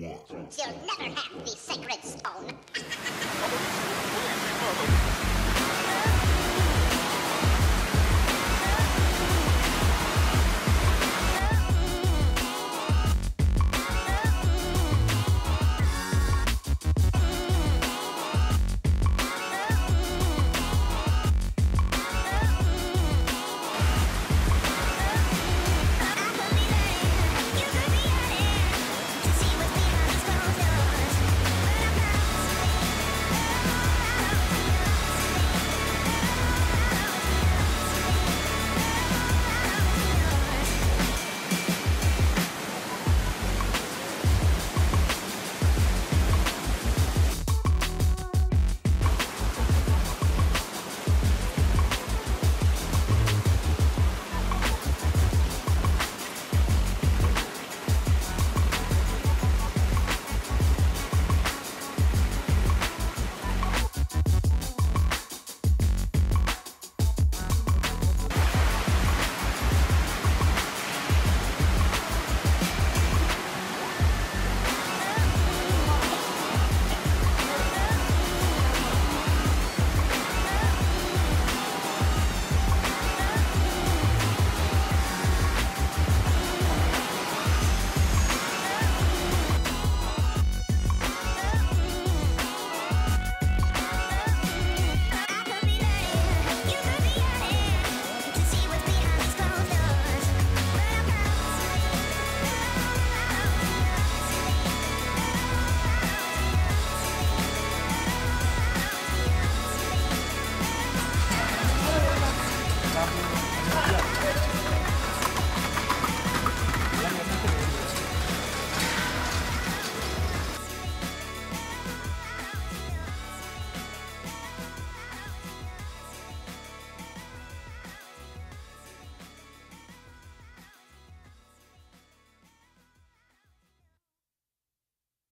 You'll never have the sacred